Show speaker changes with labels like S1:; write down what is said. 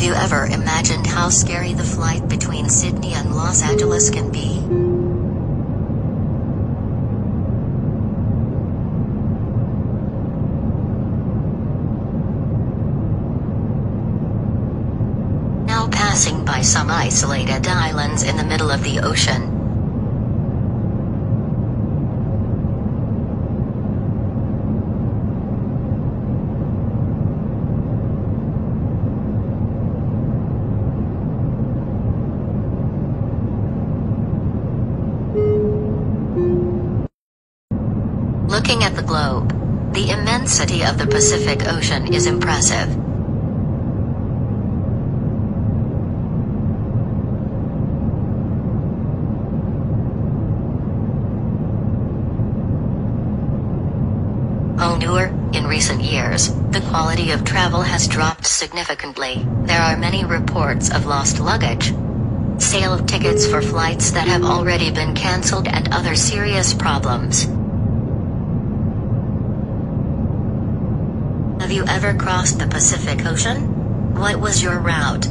S1: Have you ever imagined how scary the flight between Sydney and Los Angeles can be? Now passing by some isolated islands in the middle of the ocean. Looking at the globe, the immensity of the Pacific Ocean is impressive. Onur, in recent years, the quality of travel has dropped significantly. There are many reports of lost luggage, sale of tickets for flights that have already been cancelled and other serious problems. Have you ever crossed the Pacific Ocean? What was your route?